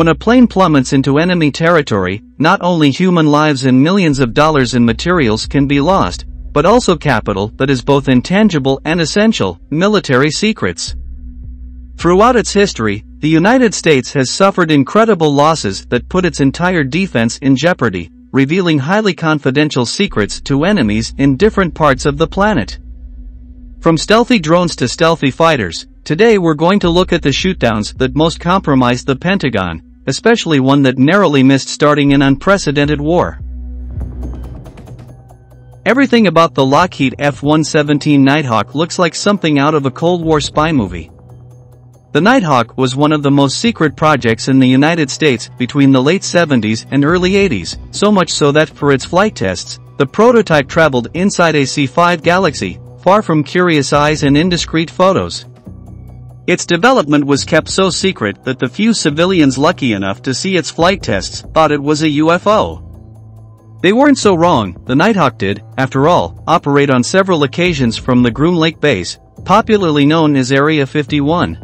When a plane plummets into enemy territory, not only human lives and millions of dollars in materials can be lost, but also capital that is both intangible and essential, military secrets. Throughout its history, the United States has suffered incredible losses that put its entire defense in jeopardy, revealing highly confidential secrets to enemies in different parts of the planet. From stealthy drones to stealthy fighters, today we're going to look at the shootdowns that most compromised the Pentagon, especially one that narrowly missed starting an unprecedented war. Everything about the Lockheed F-117 Nighthawk looks like something out of a Cold War spy movie. The Nighthawk was one of the most secret projects in the United States between the late 70s and early 80s, so much so that for its flight tests, the prototype traveled inside a C-5 Galaxy, far from curious eyes and indiscreet photos. Its development was kept so secret that the few civilians lucky enough to see its flight tests thought it was a UFO. They weren't so wrong, the Nighthawk did, after all, operate on several occasions from the Groom Lake base, popularly known as Area 51.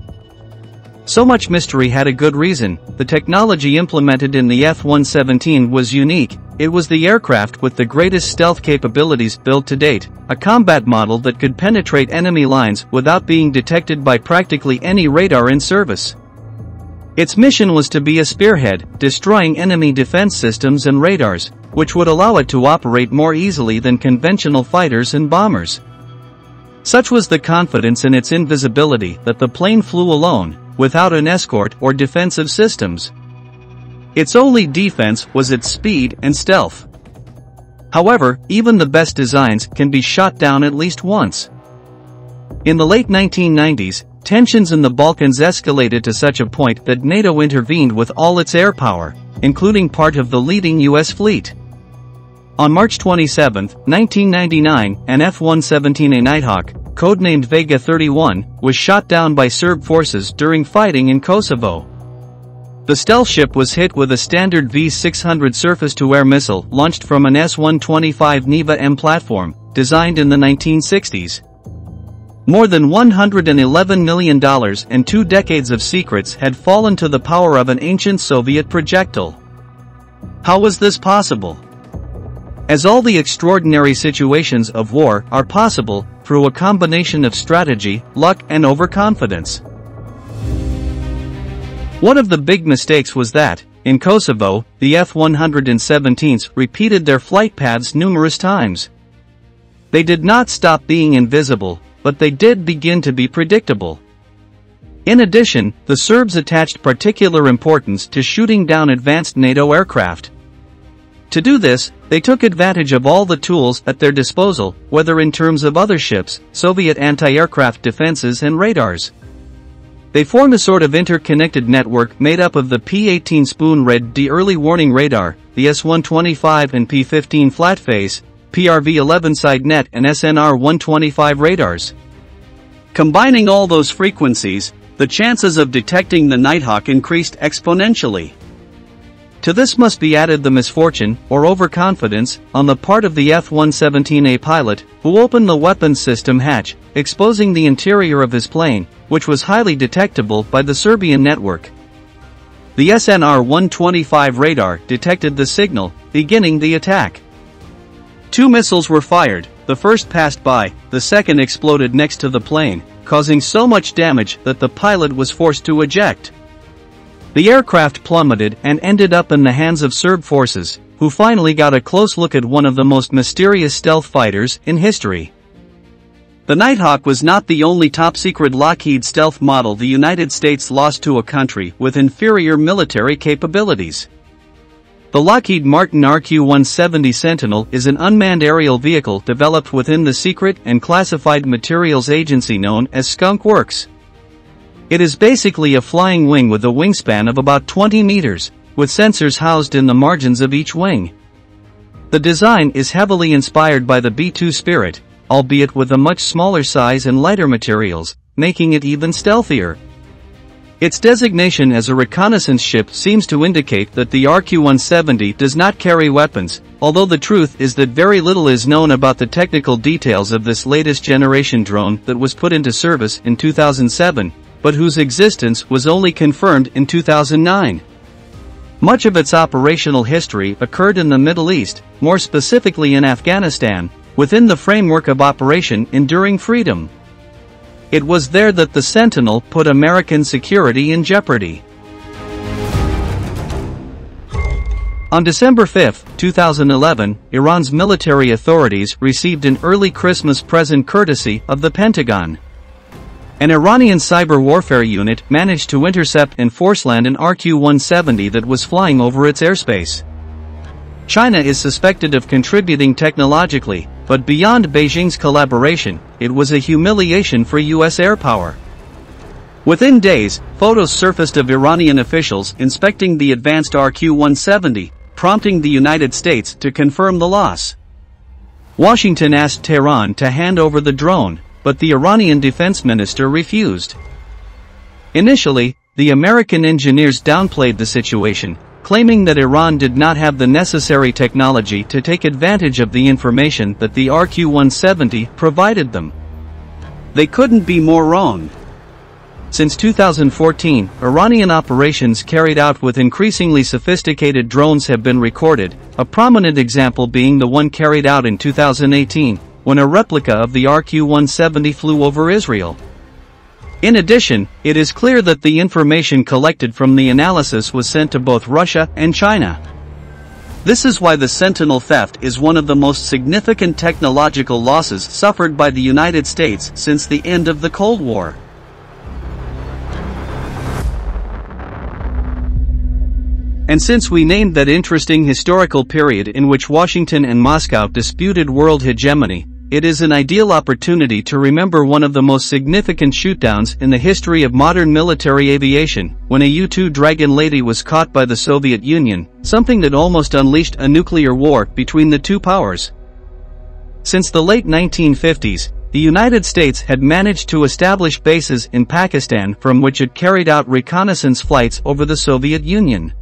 So much mystery had a good reason, the technology implemented in the F-117 was unique, it was the aircraft with the greatest stealth capabilities built to date, a combat model that could penetrate enemy lines without being detected by practically any radar in service. Its mission was to be a spearhead, destroying enemy defense systems and radars, which would allow it to operate more easily than conventional fighters and bombers. Such was the confidence in its invisibility that the plane flew alone, without an escort or defensive systems. Its only defense was its speed and stealth. However, even the best designs can be shot down at least once. In the late 1990s, tensions in the Balkans escalated to such a point that NATO intervened with all its air power, including part of the leading US fleet. On March 27, 1999, an F-117A Nighthawk, codenamed Vega 31, was shot down by Serb forces during fighting in Kosovo. The stealth ship was hit with a standard V-600 surface-to-air missile launched from an S-125 Neva M platform, designed in the 1960s. More than $111 million and two decades of secrets had fallen to the power of an ancient Soviet projectile. How was this possible? As all the extraordinary situations of war are possible through a combination of strategy, luck and overconfidence. One of the big mistakes was that, in Kosovo, the F-117s repeated their flight paths numerous times. They did not stop being invisible, but they did begin to be predictable. In addition, the Serbs attached particular importance to shooting down advanced NATO aircraft. To do this, they took advantage of all the tools at their disposal, whether in terms of other ships, Soviet anti-aircraft defenses and radars. They formed a sort of interconnected network made up of the P-18 Spoon Rest D early warning radar, the S-125 and P-15 flat face, PRV-11 side net and SNR-125 radars. Combining all those frequencies, the chances of detecting the Nighthawk increased exponentially. To this must be added the misfortune, or overconfidence, on the part of the F-117A pilot, who opened the weapons system hatch, exposing the interior of his plane, which was highly detectable by the Serbian network. The SNR-125 radar detected the signal, beginning the attack. Two missiles were fired, the first passed by, the second exploded next to the plane, causing so much damage that the pilot was forced to eject. The aircraft plummeted and ended up in the hands of Serb forces, who finally got a close look at one of the most mysterious stealth fighters in history. The Nighthawk was not the only top-secret Lockheed stealth model the United States lost to a country with inferior military capabilities. The Lockheed Martin RQ-170 Sentinel is an unmanned aerial vehicle developed within the secret and classified materials agency known as Skunk Works. It is basically a flying wing with a wingspan of about 20 meters, with sensors housed in the margins of each wing. The design is heavily inspired by the B-2 Spirit, albeit with a much smaller size and lighter materials, making it even stealthier. Its designation as a reconnaissance ship seems to indicate that the RQ-170 does not carry weapons, although the truth is that very little is known about the technical details of this latest generation drone that was put into service in 2007, but whose existence was only confirmed in 2009. Much of its operational history occurred in the Middle East, more specifically in Afghanistan, within the framework of Operation Enduring Freedom. It was there that the Sentinel put American security in jeopardy. On December 5, 2011, Iran's military authorities received an early Christmas present courtesy of the Pentagon. An Iranian cyber warfare unit managed to intercept and force land an RQ-170 that was flying over its airspace. China is suspected of contributing technologically, but beyond Beijing's collaboration, it was a humiliation for US air power. Within days, photos surfaced of Iranian officials inspecting the advanced RQ-170, prompting the United States to confirm the loss. Washington asked Tehran to hand over the drone, but the Iranian defense minister refused. Initially, the American engineers downplayed the situation, claiming that Iran did not have the necessary technology to take advantage of the information that the RQ-170 provided them. They couldn't be more wrong. Since 2014, Iranian operations carried out with increasingly sophisticated drones have been recorded, a prominent example being the one carried out in 2018, when a replica of the RQ-170 flew over Israel. In addition, it is clear that the information collected from the analysis was sent to both Russia and China. This is why the Sentinel theft is one of the most significant technological losses suffered by the United States since the end of the Cold War. And since we named that interesting historical period in which Washington and Moscow disputed world hegemony, it is an ideal opportunity to remember one of the most significant shootdowns in the history of modern military aviation, when a U-2 Dragon Lady was caught by the Soviet Union, something that almost unleashed a nuclear war between the two powers. Since the late 1950s, the United States had managed to establish bases in Pakistan from which it carried out reconnaissance flights over the Soviet Union.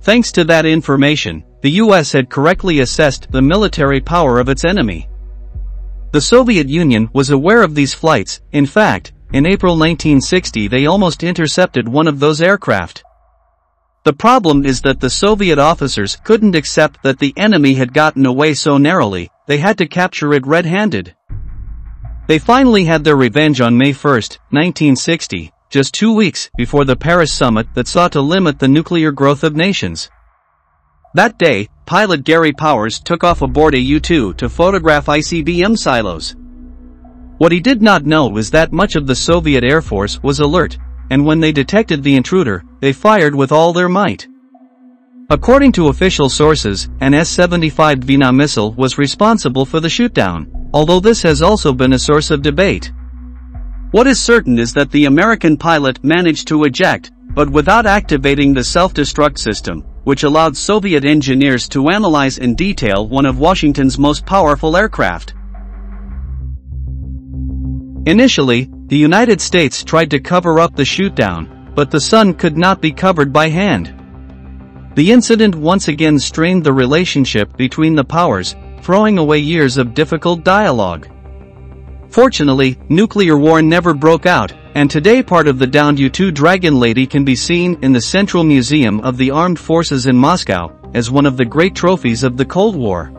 Thanks to that information, the US had correctly assessed the military power of its enemy. The Soviet Union was aware of these flights, in fact, in April 1960 they almost intercepted one of those aircraft. The problem is that the Soviet officers couldn't accept that the enemy had gotten away so narrowly, they had to capture it red-handed. They finally had their revenge on May 1, 1960, just two weeks before the Paris summit that sought to limit the nuclear growth of nations. That day, pilot Gary Powers took off aboard a U-2 to photograph ICBM silos. What he did not know was that much of the Soviet Air Force was alert, and when they detected the intruder, they fired with all their might. According to official sources, an S-75 Dvina missile was responsible for the shootdown, although this has also been a source of debate. What is certain is that the American pilot managed to eject, but without activating the self-destruct system, which allowed Soviet engineers to analyze in detail one of Washington's most powerful aircraft. Initially, the United States tried to cover up the shootdown, but the sun could not be covered by hand. The incident once again strained the relationship between the powers, throwing away years of difficult dialogue. Fortunately, nuclear war never broke out, and today part of the downed U-2 Dragon Lady can be seen in the Central Museum of the Armed Forces in Moscow, as one of the great trophies of the Cold War.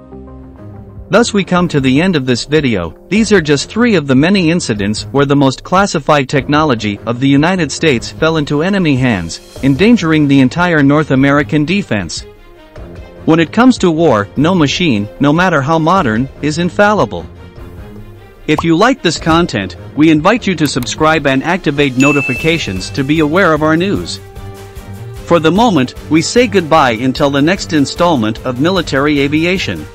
Thus we come to the end of this video, these are just three of the many incidents where the most classified technology of the United States fell into enemy hands, endangering the entire North American defense. When it comes to war, no machine, no matter how modern, is infallible. If you like this content, we invite you to subscribe and activate notifications to be aware of our news. For the moment, we say goodbye until the next installment of Military Aviation.